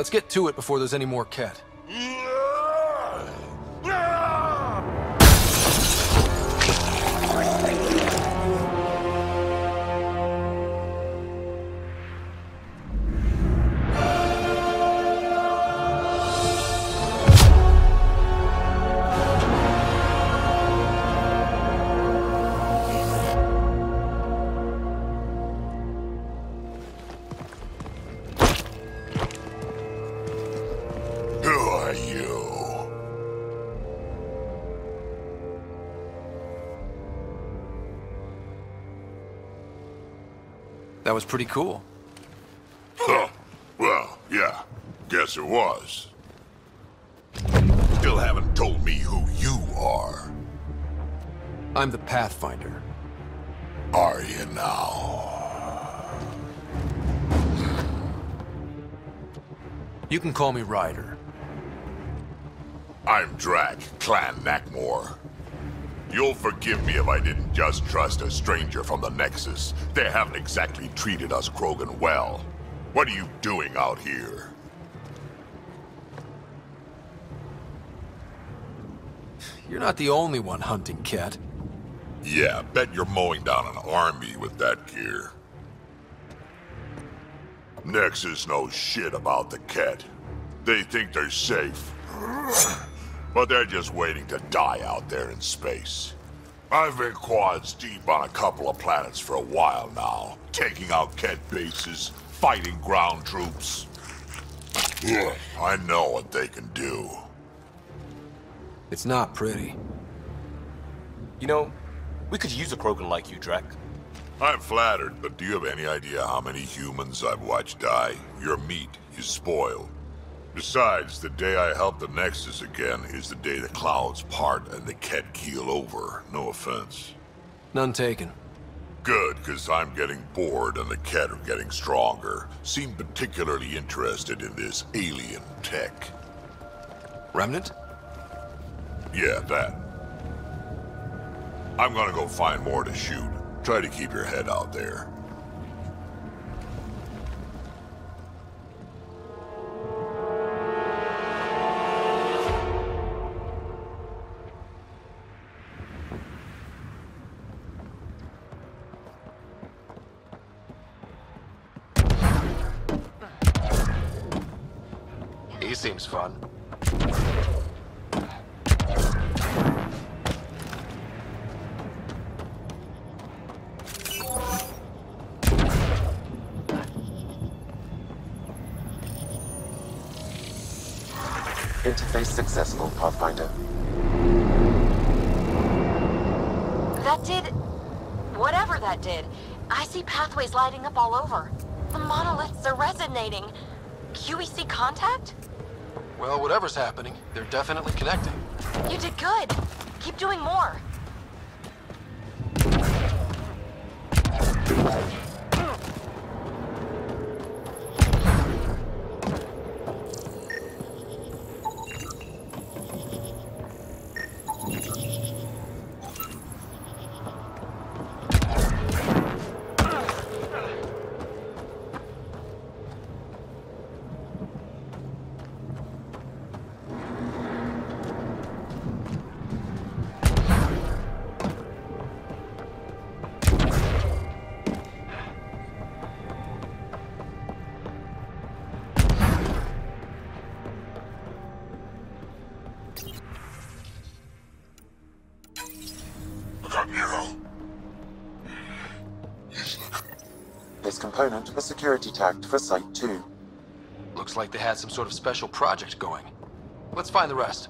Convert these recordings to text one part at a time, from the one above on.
Let's get to it before there's any more Kett. Was pretty cool. Huh. Well, yeah. Guess it was. Still haven't told me who you are. I'm the Pathfinder. Are you now? You can call me Ryder. I'm Drack, Clan Nakmor. You'll forgive me if I didn't just trust a stranger from the Nexus. They haven't exactly treated us Krogan well. What are you doing out here? You're not the only one hunting Kett. Yeah, bet you're mowing down an army with that gear. Nexus knows shit about the Kett. They think they're safe. But they're just waiting to die out there in space. I've been quads deep on a couple of planets for a while now, taking out Kett bases, fighting ground troops. Ugh, I know what they can do. It's not pretty. You know, we could use a Krogan like you, Drack. I'm flattered, but do you have any idea how many humans I've watched die? Your meat is spoiled. Besides, the day I help the Nexus again is the day the clouds part and the Kett keel over. No offense. None taken. Good, because I'm getting bored and the Kett are getting stronger. Seem particularly interested in this alien tech. Remnant? Yeah, that. I'm gonna go find more to shoot. Try to keep your head out there. Seems fun. Interface successful, Pathfinder. That did... whatever that did. I see pathways lighting up all over. The monoliths are resonating. QEC contact? Well, whatever's happening, they're definitely connecting. You did good. Keep doing more. Component was security tagged for Site 2. Looks like they had some sort of special project going. Let's find the rest.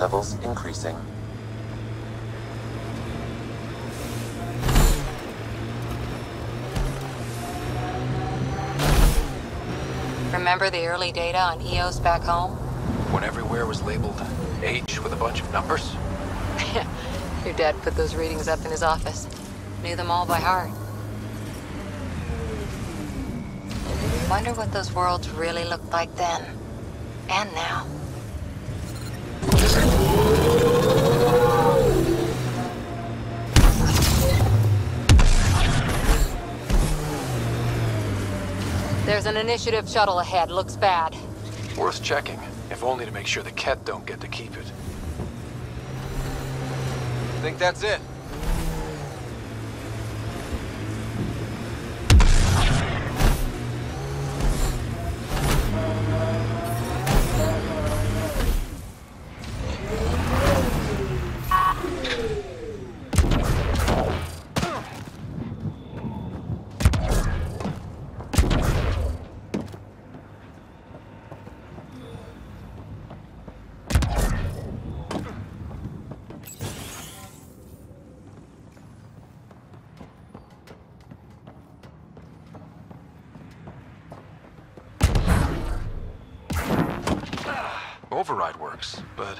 Levels increasing. Remember the early data on EOS back home? When everywhere was labeled H with a bunch of numbers? Your dad put those readings up in his office. Knew them all by heart. Wonder what those worlds really looked like then. And now. There's an initiative shuttle ahead. Looks bad. Worth checking, if only to make sure the Kett don't get to keep it. Think that's it? Override works, but...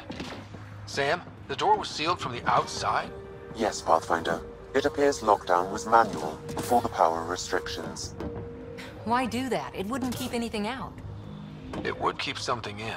Sam, the door was sealed from the outside? Yes, Pathfinder. It appears lockdown was manual before the power restrictions. Why do that? It wouldn't keep anything out. It would keep something in.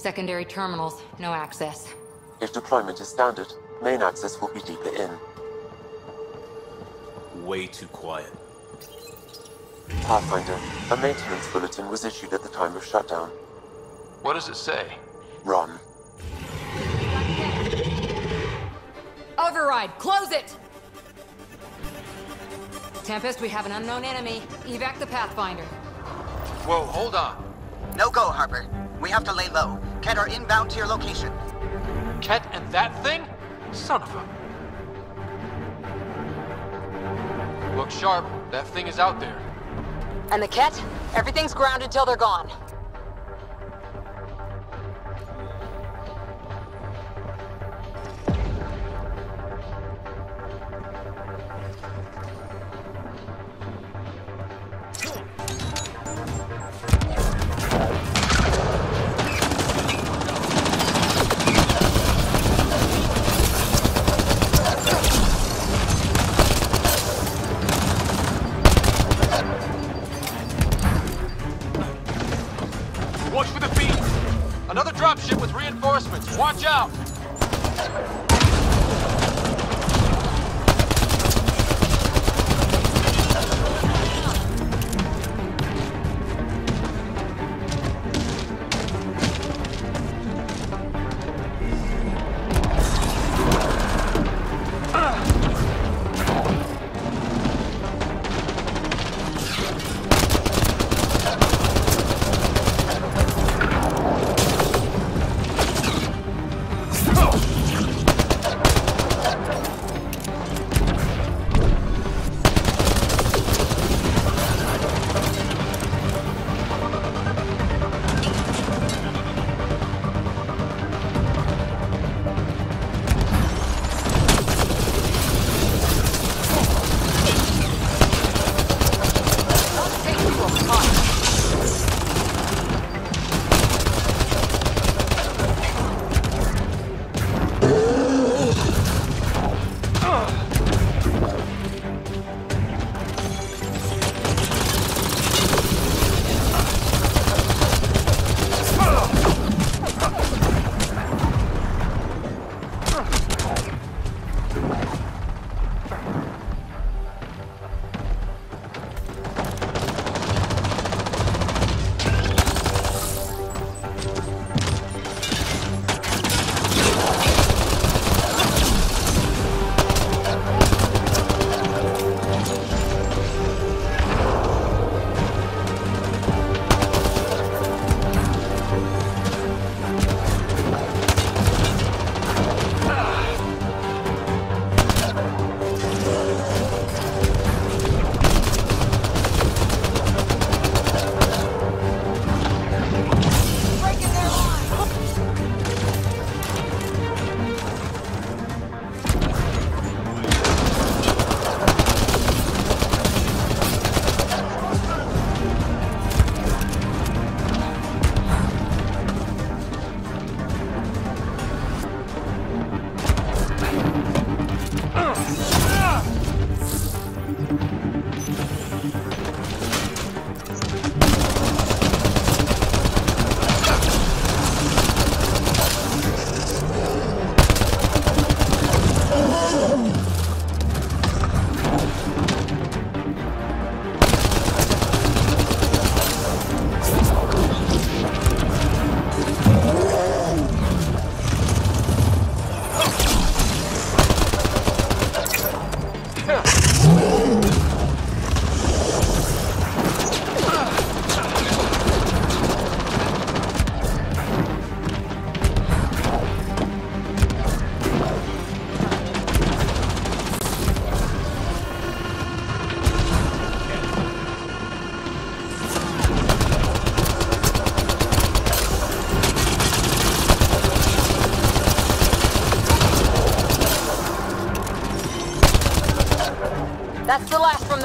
Secondary terminals, no access. If deployment is standard, main access will be deeper in. Way too quiet. Pathfinder, a maintenance bulletin was issued at the time of shutdown. What does it say? Run. Override, close it! Tempest, we have an unknown enemy. Evac the Pathfinder. Whoa, hold on. No go, Harper. We have to lay low. Kett are inbound to your location. Kett and that thing? Son of a... Look sharp. That thing is out there. And the Kett? Everything's grounded till they're gone.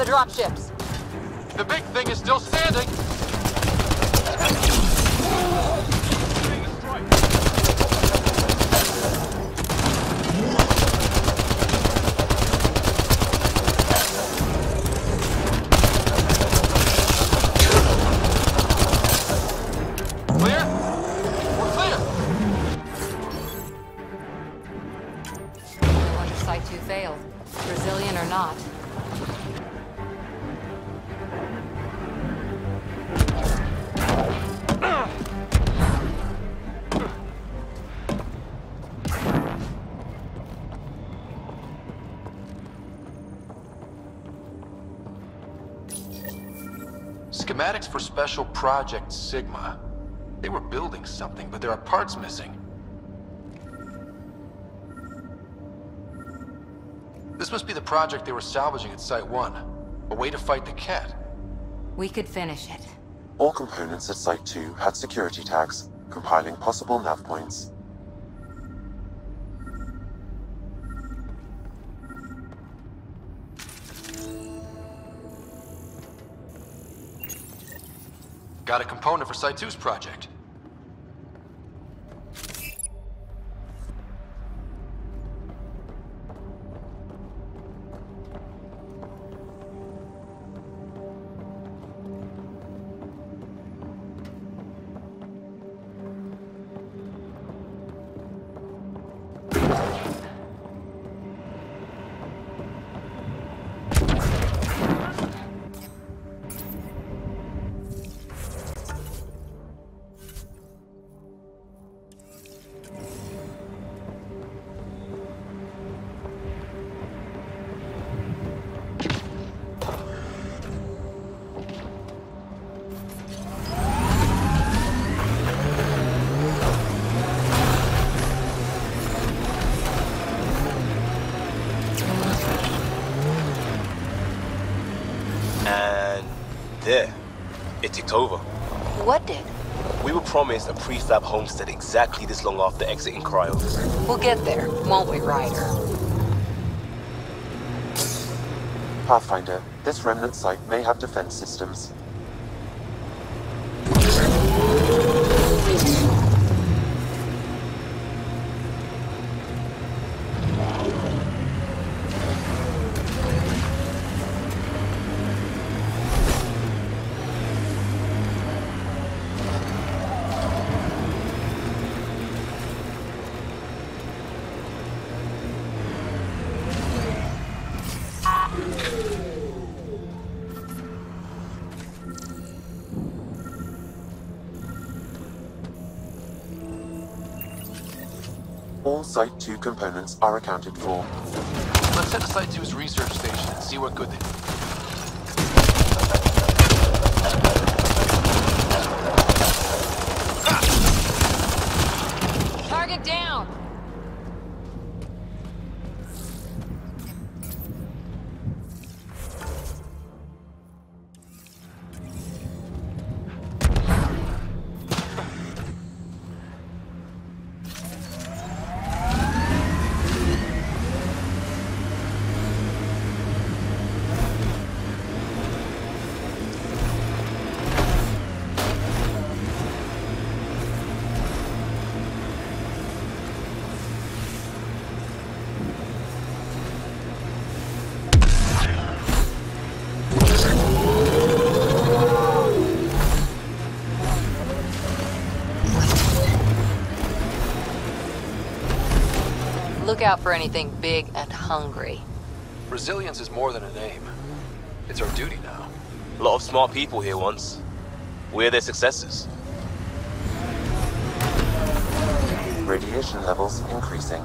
From the dropships. The big thing is still standing. Clear? We're clear. Wonder Site 2 failed. Brazilian or not. Special Project Sigma. They were building something, but there are parts missing. This must be the project they were salvaging at Site 1. A way to fight the cat. We could finish it. All components at Site 2 had security tags, compiling possible nav points. Got a component for Site 2's project. There, it ticked over. What did? We were promised a prefab homestead exactly this long after exiting Cryo. We'll get there, won't we, Ryder? Pathfinder, this remnant site may have defense systems. All Site 2 components are accounted for. Let's head to Site 2's research station and see what good they do. Target down! Look out for anything big and hungry. Resilience is more than a name. It's our duty now. A lot of smart people here once. We're their successors. Radiation levels increasing.